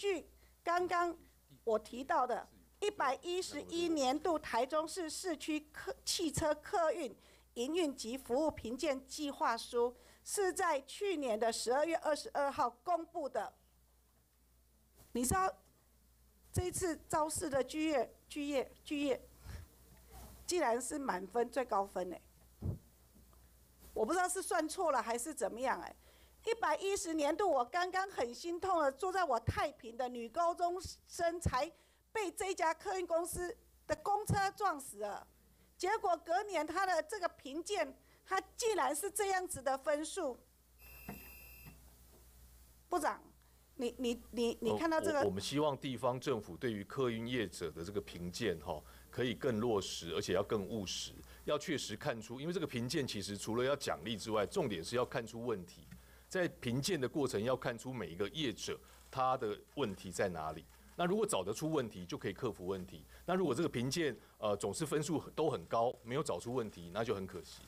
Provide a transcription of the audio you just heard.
据刚刚我提到的，一百一十一年度台中市市区客汽车客运营运及服务评鉴计划书，是在去年的十二月二十二号公布的。你知道这次招式的剧业剧业剧业，既然是满分最高分呢？我不知道是算错了还是怎么样哎。一百一十年度，我刚刚很心痛的坐在我太平的女高中生，才被这家客运公司的公车撞死了。结果隔年他的这个评鉴，他竟然是这样子的分数。部长，你你你你看到这个？我们希望地方政府对于客运业者的这个评鉴，哈，可以更落实，而且要更务实，要确实看出，因为这个评鉴其实除了要奖励之外，重点是要看出问题。在评鉴的过程，要看出每一个业者他的问题在哪里。那如果找得出问题，就可以克服问题。那如果这个评鉴呃总是分数都很高，没有找出问题，那就很可惜。